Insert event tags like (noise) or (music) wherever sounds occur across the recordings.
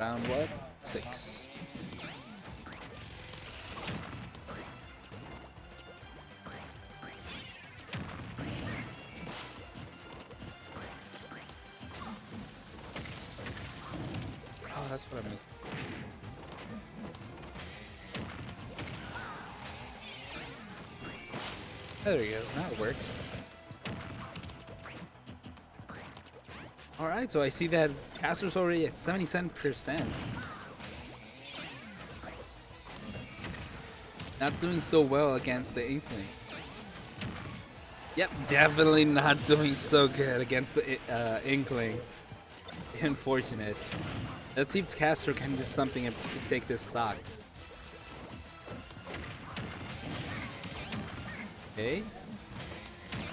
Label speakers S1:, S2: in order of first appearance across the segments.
S1: Round what? Six. Oh, that's what I missed. There he goes. Now it works. Alright, so I see that Castro's already at 77%. Not doing so well against the Inkling. Yep, definitely not (laughs) doing so good against the uh, Inkling. Unfortunate. Let's see if Castor can do something to take this stock. Okay.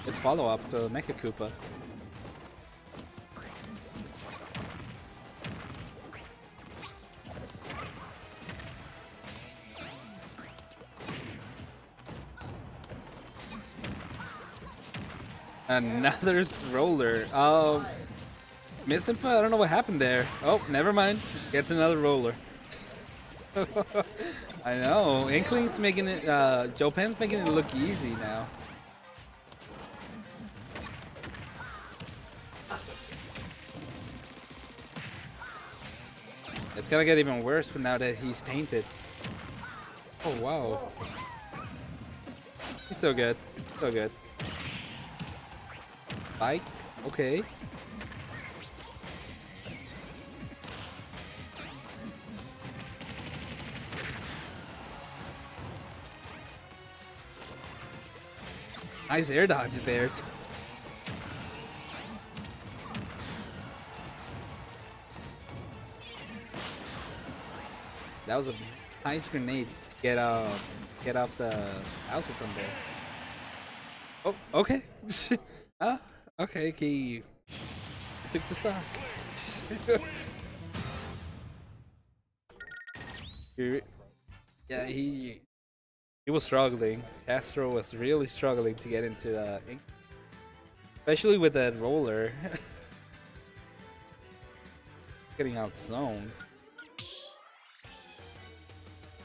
S1: Good follow up to Mecha Koopa. Another roller. Oh, missing Missimpa, I don't know what happened there. Oh, never mind. Gets another roller. (laughs) I know. Inkling's making it, uh, Jopan's making it look easy now. It's gonna get even worse now that he's painted. Oh, wow. He's so good. So good. Bike? Okay. Nice air dodge there. (laughs) That was a nice grenade to get uh get off the house from there. Oh, okay. ah, (laughs) okay, he took the stock. (laughs) yeah, he he was struggling. Castro was really struggling to get into the ink. Especially with that roller. (laughs) Getting out zone.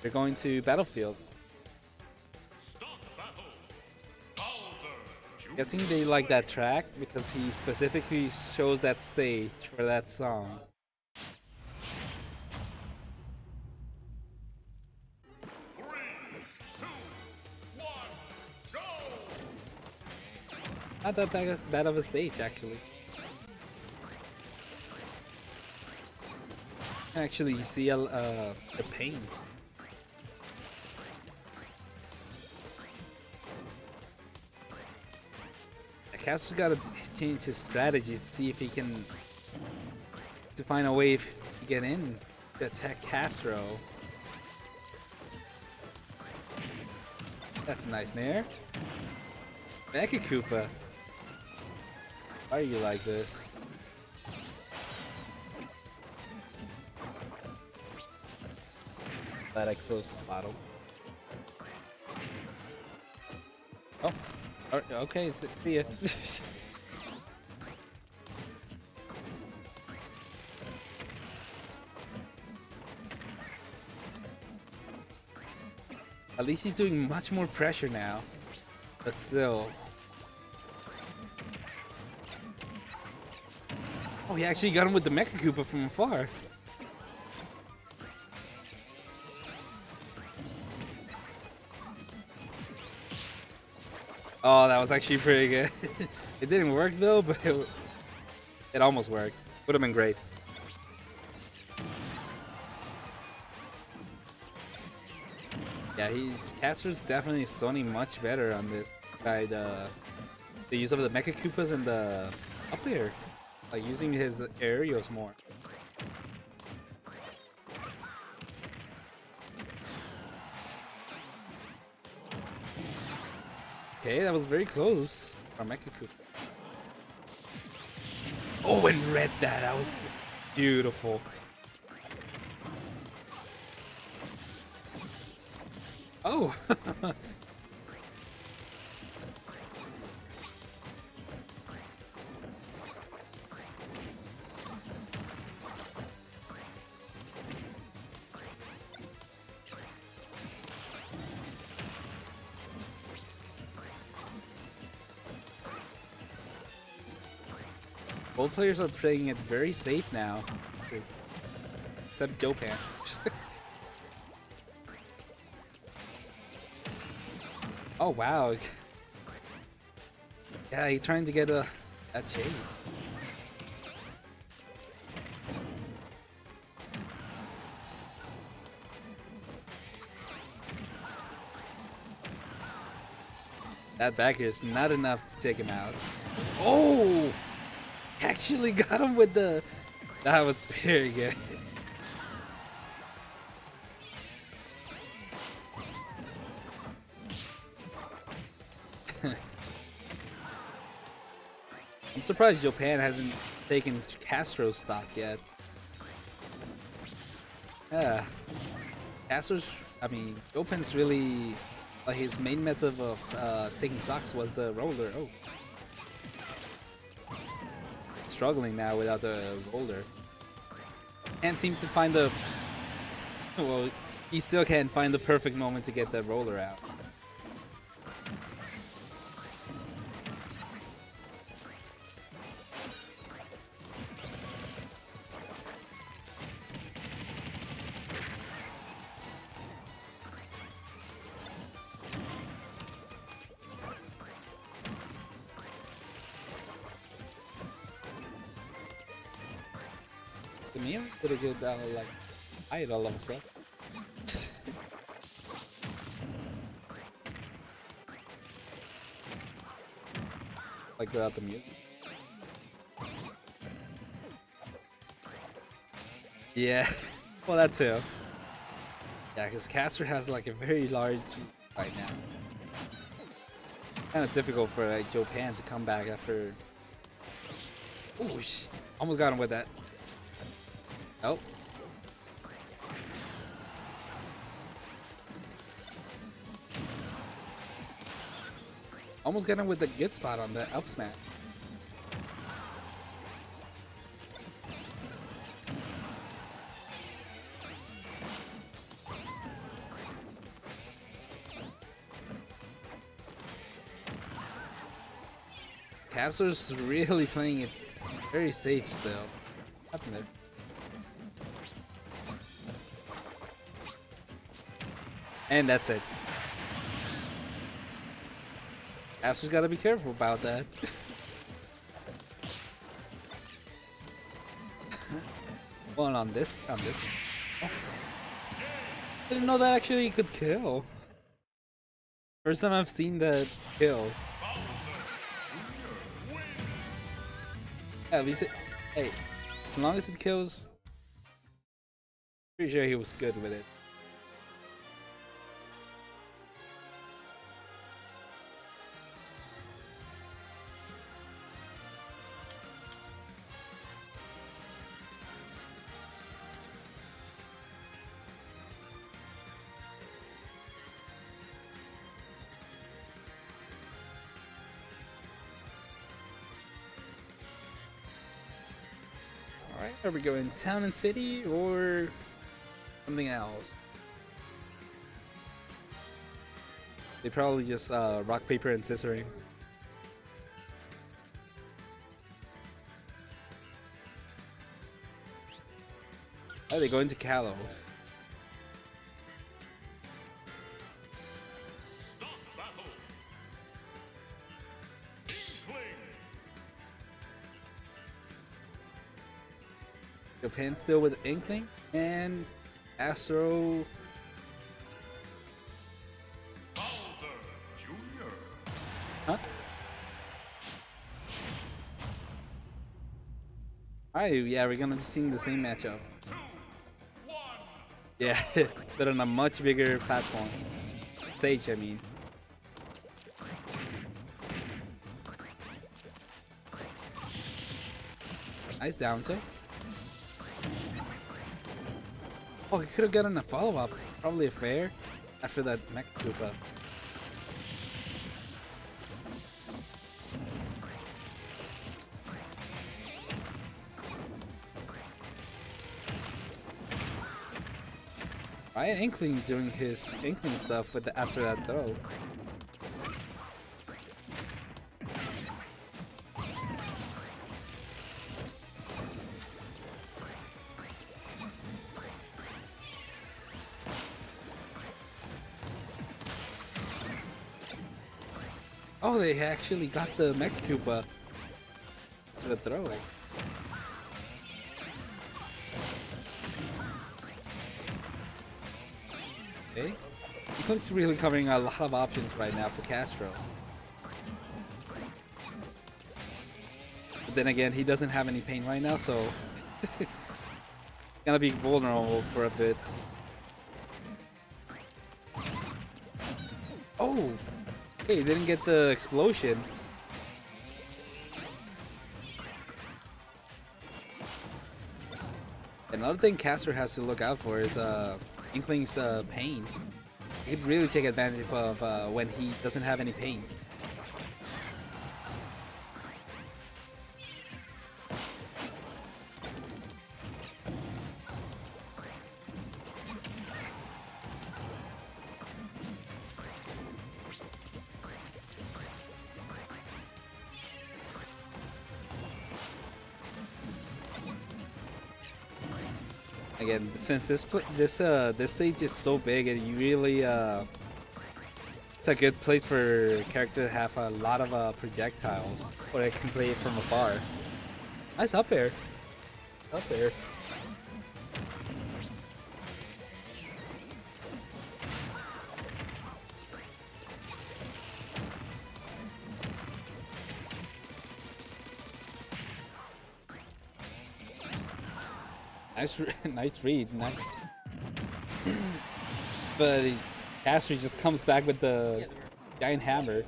S1: They're going to Battlefield. Guessing they like that track because he specifically shows that stage for that song. Not that bad, bad of a stage, actually. Actually, you see uh, the paint. Castor's got to change his strategy to see if he can to find a way to get in to attack Castro. That's a nice nair. Mecha Koopa. Why are you like this? Glad I closed the bottle. Oh, okay, see ya. (laughs) At least he's doing much more pressure now. But still. Oh, he actually got him with the Mecha Koopa from afar. Oh, that was actually pretty good. (laughs) it didn't work though, but it, it almost worked. Would have been great. Yeah, he's Castro's definitely Sony much better on this by the uh, the use of the Mecha Koopas and the up air, like using his aerials more. Okay, that was very close from Koopa. Oh, and read that. That was beautiful. Oh! (laughs) Both players are playing it very safe now. Except Jopan. (laughs) oh wow. (laughs) Yeah, he's trying to get a, a chase. That back is not enough to take him out. Oh! Actually got him with the... That was very good. (laughs) I'm surprised Jopan hasn't taken Castro's stock yet. Yeah. Castro's, I mean, Jopan's really, like his main method of uh, taking stocks was the roller. Oh. Struggling now without the roller. Can't seem to find the, (laughs) well, he still can't find the perfect moment to get the roller out. Meme did a good uh, like hide all of a sudden. like without the mute. Yeah, (laughs) well that too. Yeah, because Castro has like a very large right now. Kind of difficult for like Jopan to come back after. Oh, almost got him with that. Oh. Almost got him with the get spot on the up smash. Castro's (laughs) really playing it very safe still. Happened there? And that's it. Castro's gotta be careful about that. (laughs) One on this, on this. Oh. Didn't know that actually could kill. First time I've seen that kill. At least it, hey, as long as it kills, pretty sure he was good with it. Alright, are we going town and city or something else? They probably just uh, rock, paper, and scissoring. Oh, they going to Kalos. Jopan still with Inkling and Astro. Huh? Alright, yeah, we're gonna be seeing the same matchup. Yeah, (laughs) but on a much bigger platform. Stage, I mean. Nice down tilt. Oh, he could have gotten a follow-up. Probably a fair after that Mecha Koopa. Ryan Inkling doing his Inkling stuff with the, after that throw. They actually got the Mecha Koopa uh, to the throw. Eh? Okay. Inkling's really covering a lot of options right now for Castro. But then again, he doesn't have any pain right now, so (laughs) gonna be vulnerable for a bit. Oh! Okay, he didn't get the explosion. Another thing Castro has to look out for is uh, Inkling's uh, pain. He could really take advantage of uh, when he doesn't have any pain. Since this this uh this stage is so big and you really uh it's a good place for a character to have a lot of uh, projectiles or they can play it from afar. Nice up air. Up there. Nice, (laughs) nice read, nice. (laughs) but Castro just comes back with the giant hammer.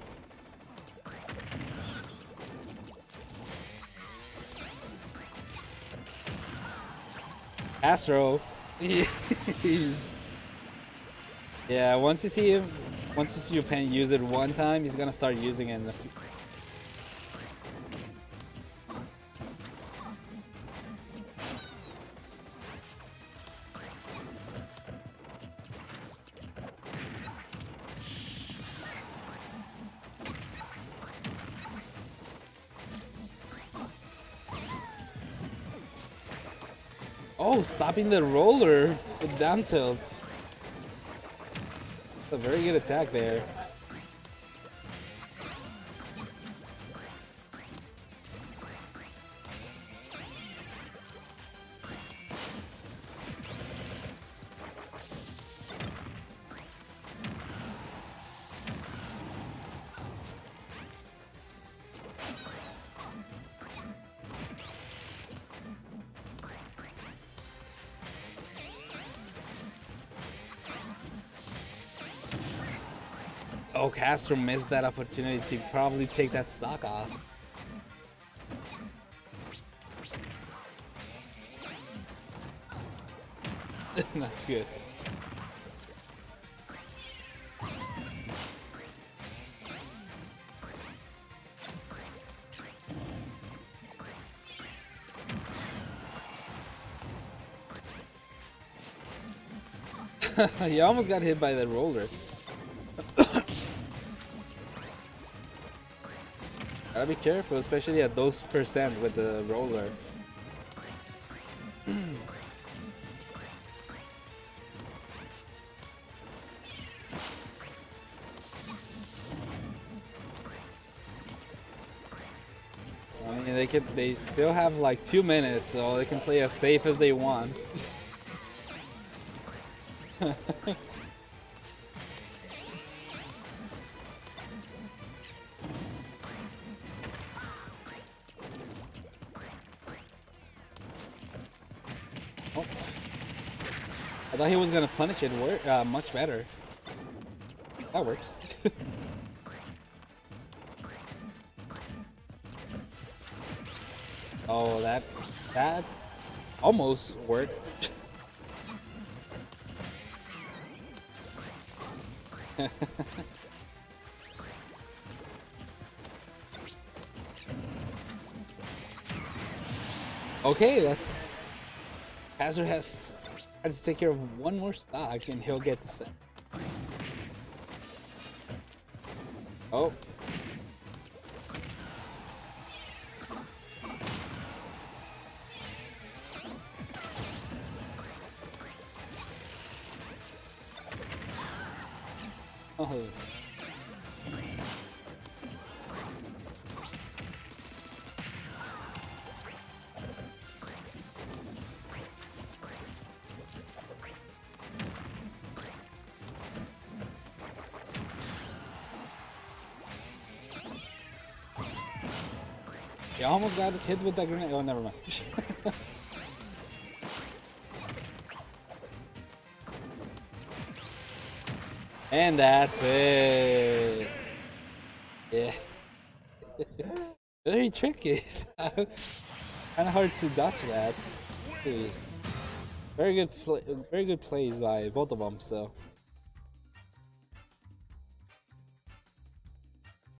S1: Astro, (laughs) he's yeah. Once you see him, once you see your pen use it one time, he's gonna start using it. Oh, stopping the roller with down tilt. A very good attack there. Oh, Castro missed that opportunity to probably take that stock off. (laughs) That's good. (laughs) he almost got hit by the roller. Gotta be careful, especially at those percent with the roller. I mean, they can. They still have like two minutes, so they can play as safe as they want. (laughs) gonna punish it wor uh, much better. That works. (laughs) oh, that that almost worked. (laughs) okay, that's Hazard has has to take care of one more stock and he'll get the set. Oh. Oh. He almost got hit with that grenade. Oh, never mind. (laughs) and that's it. Yeah. (laughs) Very tricky. (laughs) kind of hard to dodge that. Jeez. Very good, very good plays by both of them. So.